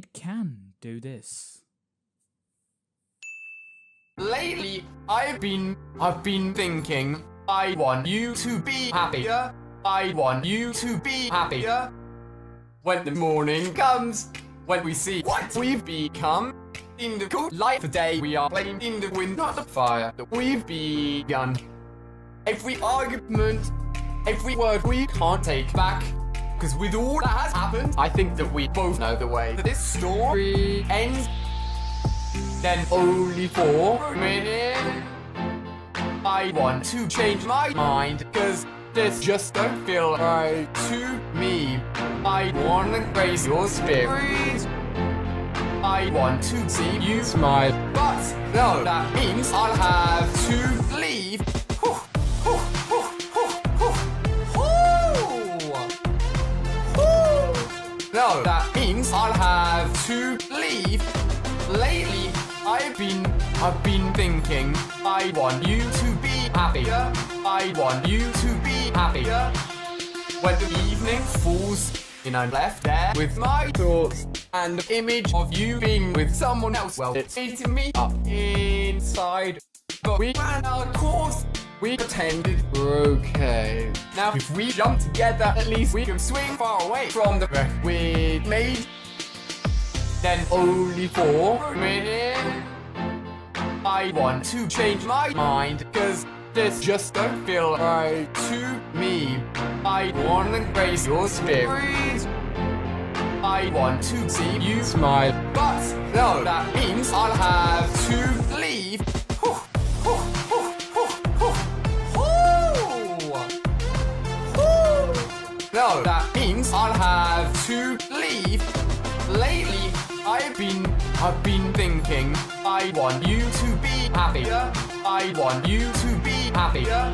it can do this. Lately, I've been, I've been thinking, I want you to be happier. I want you to be happier. When the morning comes, when we see what we've become, in the cool light of day, we are playing in the wind, not the fire that we've begun. Every argument, every word we can't take back. Cause with all that has happened, I think that we both know the way that this story ends. Then only for a minute. I want to change my mind, cause this just don't feel right to me. I wanna raise your spirit. I want to see you smile, but no, that means I'll have to leave. No, that means I'll have to leave. Lately, I've been, I've been thinking. I want you to be happier. I want you to be happier. When the evening falls, and I'm left there with my thoughts and the image of you being with someone else. Well, it's eating me up inside. But we ran our course. We pretended we're okay. Now, if we jump together, at least we can swing far away from the wreck we made. Then only for a minute. I want to change my mind, cause this just don't feel right to me. I wanna raise your spirit. I want to see you smile, but no, that means I'll have to leave. That means I'll have to leave. Lately, I've been, I've been thinking. I want you to be happier. I want you to be happier.